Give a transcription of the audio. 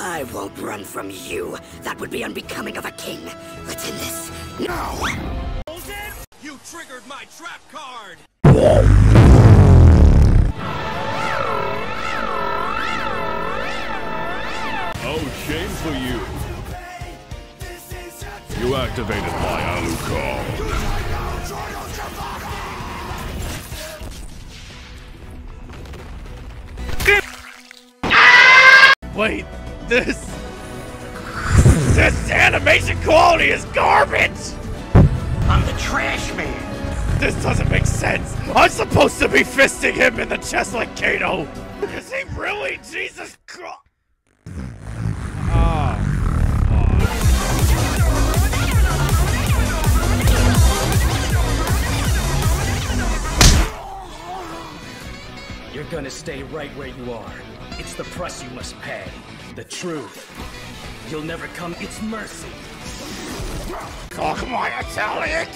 I won't run from you. That would be unbecoming of a king. Let's end this. now. You triggered my trap card! Oh, shame for you. You activated my Alucard. Wait, this... This animation quality is garbage! I'm the trash man. This doesn't make sense! I'm supposed to be fisting him in the chest like Kato! Is he really Jesus Christ? Oh. You're gonna stay right where you are. It's the price you must pay. The truth. You'll never come. It's mercy. Oh, come on, Italian!